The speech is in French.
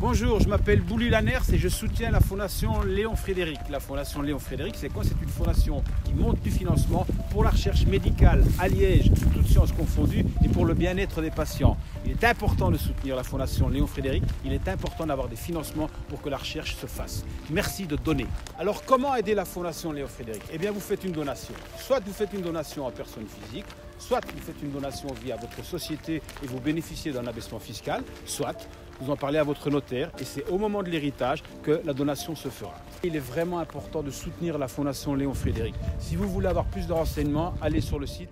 Bonjour, je m'appelle Bouli et je soutiens la fondation Léon Frédéric. La fondation Léon Frédéric, c'est quoi? C'est une fondation qui monte du financement pour la recherche médicale à Liège, toutes sciences confondues, et pour le bien-être des patients. Il est important de soutenir la fondation Léon Frédéric. Il est important d'avoir des financements pour que la recherche se fasse. Merci de donner. Alors, comment aider la fondation Léon Frédéric? Eh bien, vous faites une donation. Soit vous faites une donation en personne physique, soit vous faites une donation via votre société et vous bénéficiez d'un abaissement fiscal, soit vous en parlez à votre notaire et c'est au moment de l'héritage que la donation se fera. Il est vraiment important de soutenir la Fondation Léon Frédéric. Si vous voulez avoir plus de renseignements, allez sur le site